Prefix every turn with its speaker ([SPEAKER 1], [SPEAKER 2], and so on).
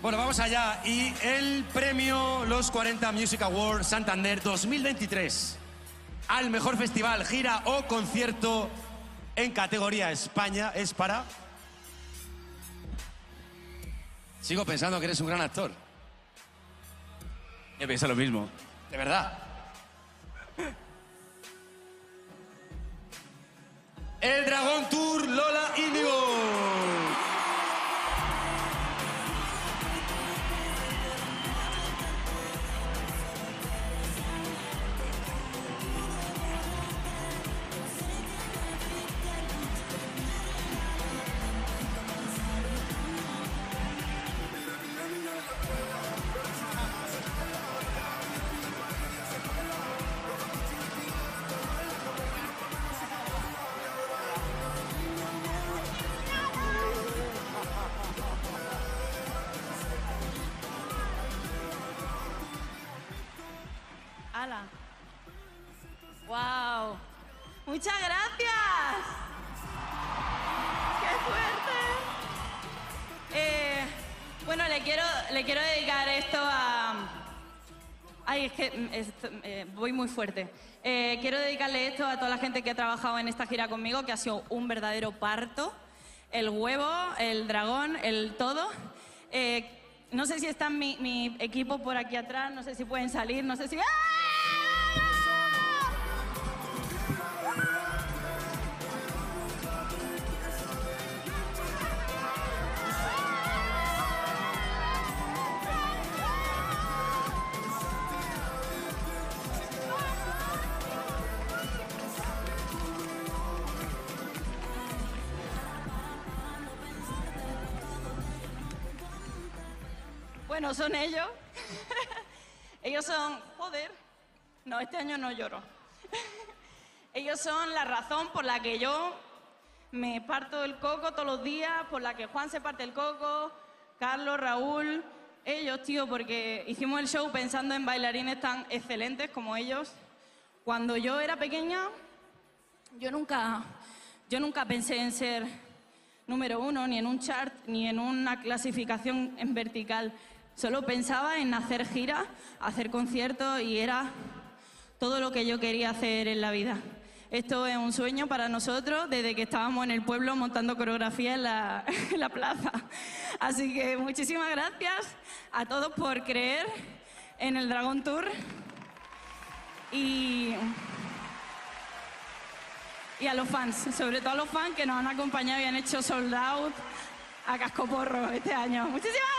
[SPEAKER 1] Bueno, vamos allá. Y el premio Los 40 Music Awards Santander 2023 al mejor festival, gira o concierto en categoría España es para... Sigo pensando que eres un gran actor.
[SPEAKER 2] Yo pienso lo mismo.
[SPEAKER 1] De verdad. El Dragón
[SPEAKER 3] ¡Wow! ¡Muchas gracias! ¡Qué fuerte! Eh, bueno, le quiero, le quiero dedicar esto a... Ay, es que mm, eh, voy muy fuerte. Eh, quiero dedicarle esto a toda la gente que ha trabajado en esta gira conmigo, que ha sido un verdadero parto. El huevo, el dragón, el todo. No sé si está mi, mi equipo por aquí atrás, no sé si pueden salir, no sé si... ¡Ah! Bueno, son ellos. ellos son, joder, no, este año no lloro. ellos son la razón por la que yo me parto el coco todos los días, por la que Juan se parte el coco, Carlos, Raúl, ellos, tío, porque hicimos el show pensando en bailarines tan excelentes como ellos. Cuando yo era pequeña, yo nunca, yo nunca pensé en ser número uno, ni en un chart, ni en una clasificación en vertical. Solo pensaba en hacer giras, hacer conciertos y era todo lo que yo quería hacer en la vida. Esto es un sueño para nosotros desde que estábamos en el pueblo montando coreografía en la, plaza. Así que muchísimas gracias a todos por creer en el Dragon Tour. Y, y a los fans, sobre todo a los fans que nos han acompañado y han hecho sold out a cascoporro este año. Muchísimas.